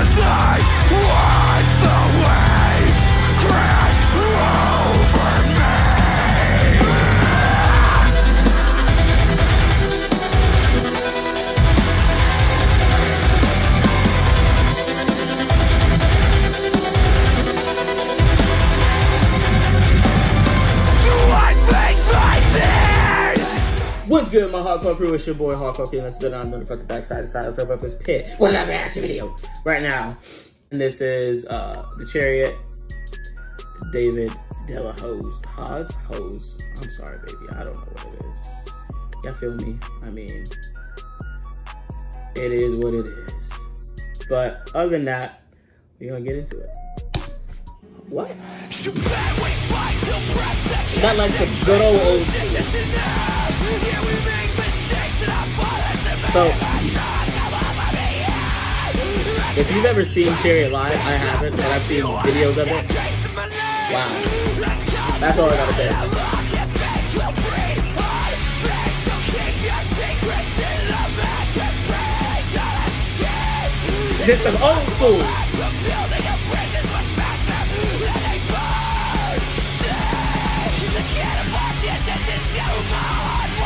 outside! Whoa! What's good, my hardcore crew? It's your boy Hardcore Keem. Let's go down the motherfucking backside of the title of this pit. What another action video right now. And this is uh the chariot. David De La Hoz. Haas? Hose. I'm sorry, baby. I don't know what it is. Y'all feel me? I mean, it is what it is. But other than that, we're gonna get into it. What? Got like some good old. So, if you've ever seen Chariot live, I haven't, but I've seen videos of it. Wow. That's all I gotta say. This some old school. Trouble pull apart across the land. They keep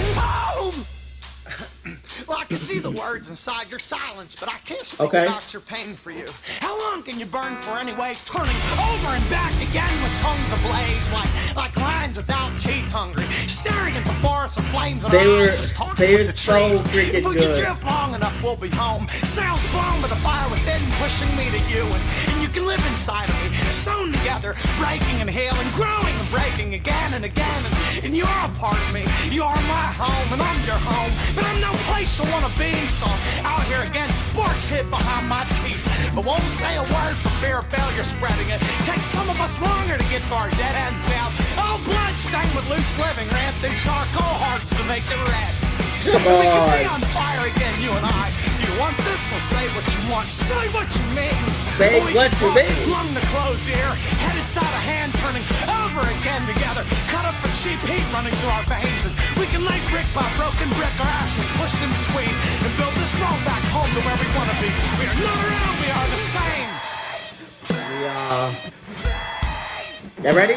All Well, I can see the words inside your silence, but I can't speak Okay. about your pain for you. How long can you burn for anyways? Turning over and back again with tongues ablaze, like like lions without teeth hungry, staring at the forest of flames and They our were- eyes just talking they with the so trees. freaking if we good. can drift long enough, we'll be home. Sails blown by the fire within, pushing me to you, and, and you can live inside of me, sewn together, breaking and healing, growing and breaking again and again, and, and you're a part of me. You are my home, and I'm your home, but I'm no place to wanna be. So I'm out here again, sports hit behind my teeth, but won't say a word for fear of failure spreading it. Takes some of us longer to get to our dead ends now. All oh, blood stained with loose living, ran through charcoal hearts to make it red. come on. We can be on. fire again, you and I. You want this? Well, say what you want. Say what you mean. Say what you mean. Lung to close ear, head inside a hand, turning over again together. Cut up for cheap heat running through our veins, and by broken our ashes pushed in between, and build this road back home to where we want to be. We are not around. We are the same. Yeah. Uh, Y'all ready?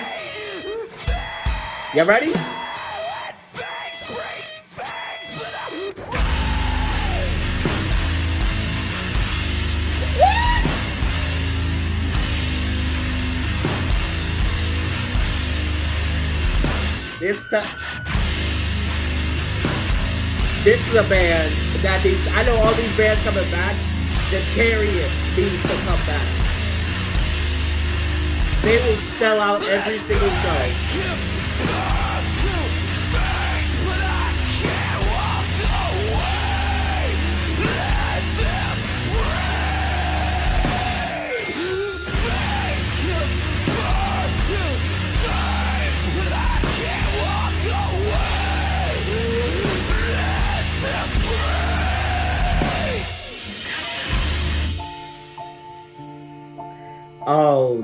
Y'all ready? This time, this is a band that these. I know all these bands coming back. The Chariot needs to come back. They will sell out every single show.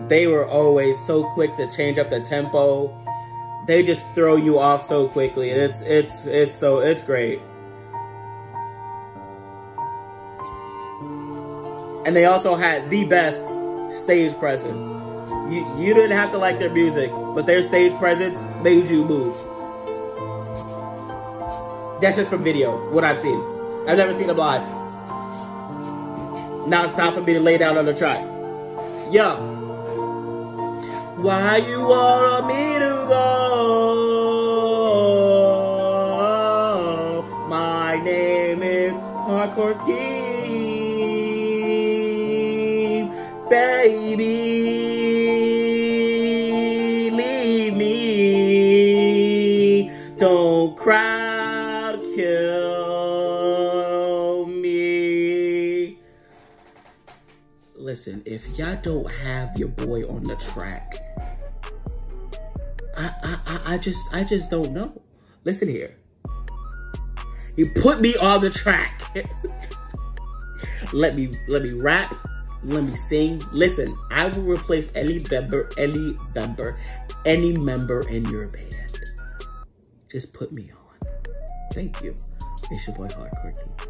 They were always so quick to change up the tempo. They just throw you off so quickly. It's it's it's so it's great. And they also had the best stage presence. You you didn't have to like their music, but their stage presence made you move. That's just from video, what I've seen. I've never seen them live. Now it's time for me to lay down on the track. Yo. Why you want me to go? My name is Hardcore Keem. Baby, listen, if y'all don't have your boy on the track, I, I, I, just, I just don't know. Listen here. You put me on the track. let me, let me rap. Let me sing. Listen, I will replace any member, any member, any member in your band. Just put me on. Thank you. It's your boy Hardcore.